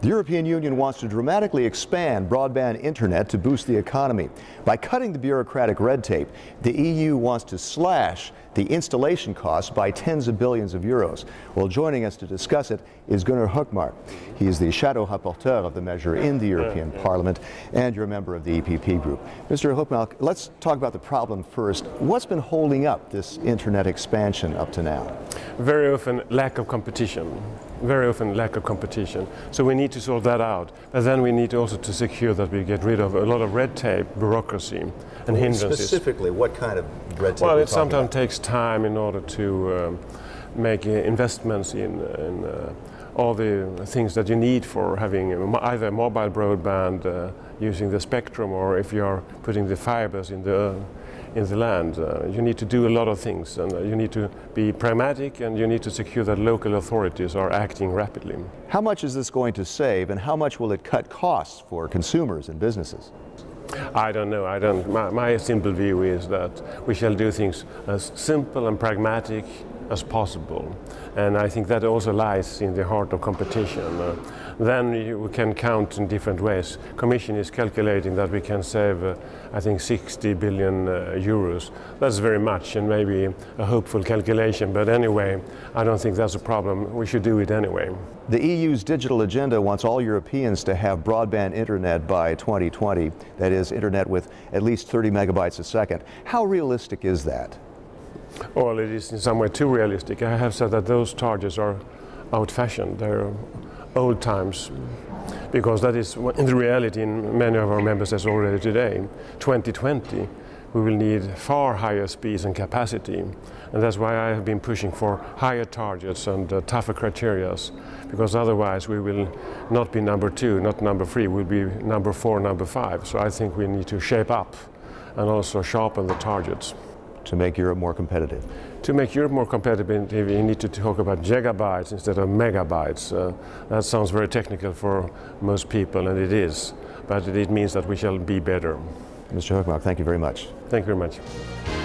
The European Union wants to dramatically expand broadband internet to boost the economy. By cutting the bureaucratic red tape, the EU wants to slash the installation costs by tens of billions of euros. Well, joining us to discuss it is Gunnar Hökmark. He is the shadow rapporteur of the measure in the European Parliament, and you're a member of the EPP group. Mr. Hökmark, let's talk about the problem first. What's been holding up this internet expansion up to now? Very often lack of competition very often lack of competition. So we need to sort that out. But then we need also to secure that we get rid of a lot of red tape, bureaucracy, and well, hindrances. Specifically, what kind of red tape? Well, it sometimes about? takes time in order to um, make uh, investments in, in uh, all the things that you need for having either mobile broadband uh, using the spectrum or if you're putting the fibers in the in the land. Uh, you need to do a lot of things and you need to be pragmatic and you need to secure that local authorities are acting rapidly. How much is this going to save and how much will it cut costs for consumers and businesses? I don't know. I don't. My, my simple view is that we shall do things as simple and pragmatic as possible. And I think that also lies in the heart of competition. Uh, then we can count in different ways. Commission is calculating that we can save, uh, I think, 60 billion uh, euros. That's very much and maybe a hopeful calculation, but anyway, I don't think that's a problem. We should do it anyway. The EU's digital agenda wants all Europeans to have broadband internet by 2020, that is, internet with at least 30 megabytes a second. How realistic is that? Well, it is in some way too realistic. I have said that those targets are out-fashioned. They're old times because that is in the reality in many of our member states already today. 2020, we will need far higher speeds and capacity. And that's why I have been pushing for higher targets and uh, tougher criteria, because otherwise we will not be number two, not number three, we'll be number four, number five. So I think we need to shape up and also sharpen the targets to make Europe more competitive? To make Europe more competitive, you need to talk about gigabytes instead of megabytes. Uh, that sounds very technical for most people, and it is. But it means that we shall be better. Mr. Hökmark, thank you very much. Thank you very much.